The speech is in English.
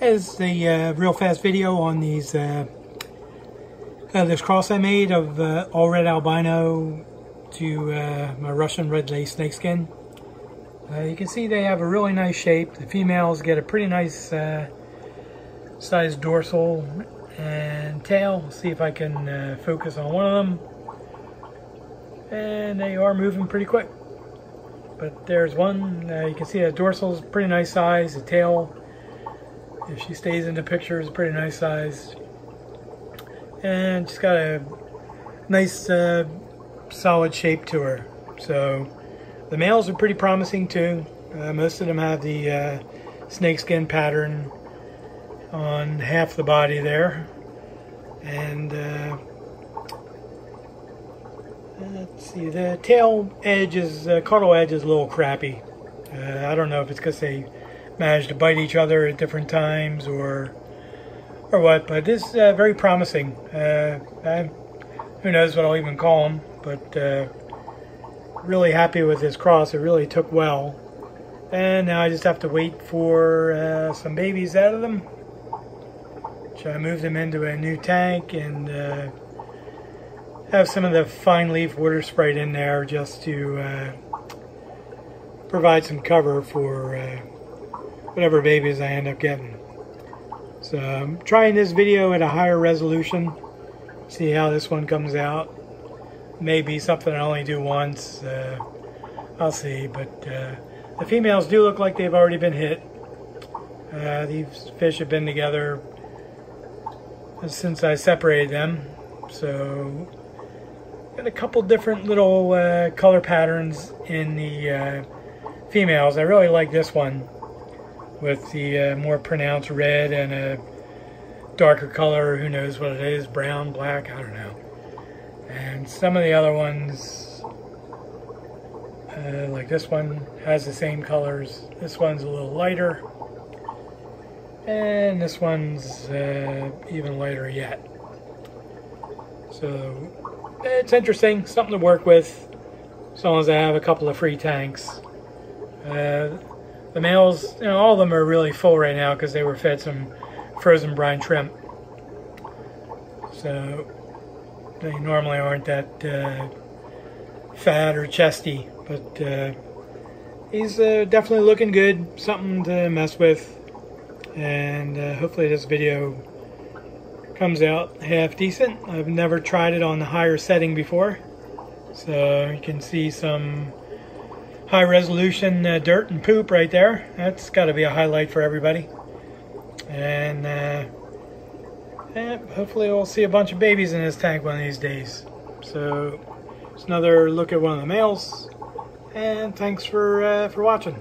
As the uh, real fast video on these uh, uh, this cross I made of uh, all red albino to uh, my Russian red lace snakeskin. Uh, you can see they have a really nice shape. The females get a pretty nice sized dorsal and tail. See if I can focus on one of them. And they are moving pretty quick. But there's one. You can see that dorsal is pretty nice size. The tail, if she stays in the picture, is pretty nice size. And she's got a nice uh, solid shape to her. So the males are pretty promising too. Uh, most of them have the uh, snakeskin pattern on half the body there. And uh, let's see, the tail edge is, uh, caudal edge is a little crappy. Uh, I don't know if it's because they managed to bite each other at different times or or what, but this is uh, very promising. Uh, I, who knows what I'll even call them, but uh, really happy with this cross. It really took well. And now I just have to wait for uh, some babies out of them. So I moved them into a new tank and uh, have some of the fine leaf water sprite in there just to uh, provide some cover for whatever babies I end up getting. So I'm trying this video at a higher resolution. See how this one comes out. Maybe something I only do once. Uh, I'll see. But uh, the females do look like they've already been hit. Uh, these fish have been together since I separated them. So got a couple different little uh, color patterns in the uh, females. I really like this one with the uh, more pronounced red and a darker color, who knows what it is, brown, black, I don't know. And some of the other ones, uh, like this one, has the same colors. This one's a little lighter. And this one's uh, even lighter yet. So it's interesting, something to work with, as long as I have a couple of free tanks. Uh, the males, you know, all of them are really full right now because they were fed some frozen brine shrimp. So they normally aren't that uh, fat or chesty, but uh, he's uh, definitely looking good, something to mess with. And uh, hopefully this video comes out half decent. I've never tried it on the higher setting before. So you can see some high resolution uh, dirt and poop right there. That's got to be a highlight for everybody. And uh, yeah, hopefully we'll see a bunch of babies in this tank one of these days. So it's another look at one of the males. And thanks for uh, for watching.